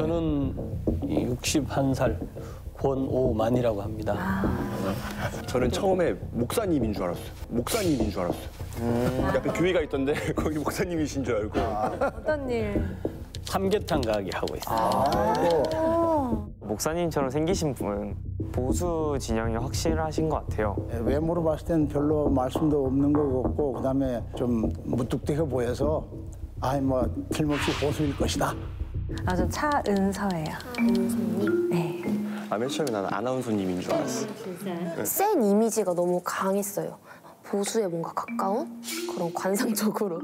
저는 61살 권오만이라고 합니다. 저는 처음에 목사님인 줄 알았어요. 목사님인 줄 알았어요. 옆에 교회가 있던데 거기 목사님이신 줄 알고. 어떤 일? 삼계탕 가게 하고 있어요. 목사님처럼 생기신 분은 보수 진영이 확실하신 것 같아요. 예, 외모로 봤을 땐 별로 말씀도 없는 것 같고 그다음에 좀 무뚝뚝해 보여서 아이 뭐 틀림없이 보수일 것이다. 아, 전 차은서예요. 은서님? 네. 아, 맨 처음에 나는 아나운서님인 줄 알았어. 센 이미지가 너무 강했어요. 보수에 뭔가 가까운 그런 관상적으로.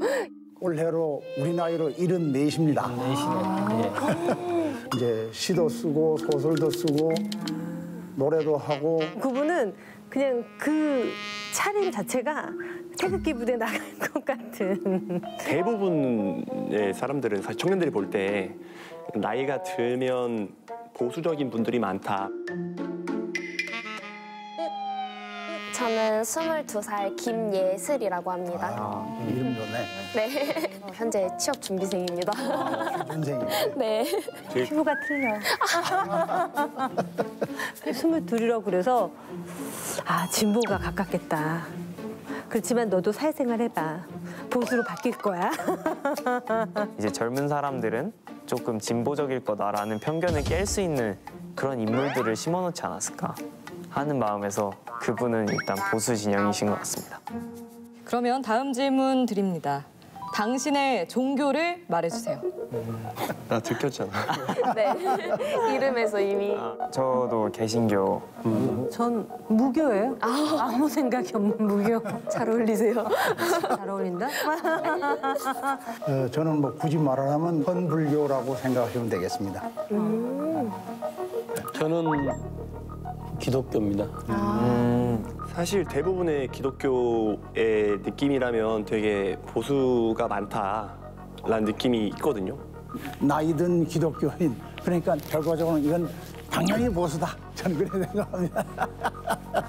올해로 우리 나이로 74입니다. 이제 시도 쓰고 소설도 쓰고 노래도 하고 그분은 그냥 그 차림 자체가 태극기 부대 나갈 것 같은. 대부분의 사람들은 사실 청년들이 볼 때 나이가 들면 보수적인 분들이 많다. 저는 22살 김예슬이라고 합니다. 아, 이름 좋네. 네. 어, 현재 취업 준비생입니다. 인생이. 네. 피부가 틀려. 스물둘이라고 그래서 아 진보가 가깝겠다. 그렇지만 너도 사회생활 해봐. 보수로 바뀔 거야. 이제 젊은 사람들은 조금 진보적일 거다라는 편견을 깰 수 있는 그런 인물들을 심어놓지 않았을까 하는 마음에서 그분은 일단 보수 진영이신 것 같습니다. 그러면 다음 질문 드립니다. 당신의 종교를 말해주세요. 나 들켰잖아. 네. 이름에서 이미. 저도 개신교 전 무교예요. 아무 생각이 없는 무교. 잘 어울리세요. 잘 어울린다. 어, 저는 뭐 굳이 말하자면 헌불교라고 생각하시면 되겠습니다. 저는 기독교입니다. 사실 대부분의 기독교의 느낌이라면 되게 보수가 많다라는 느낌이 있거든요. 나이든 기독교인 그러니까 결과적으로 이건 당연히 보수다. 저는 그렇게 생각합니다.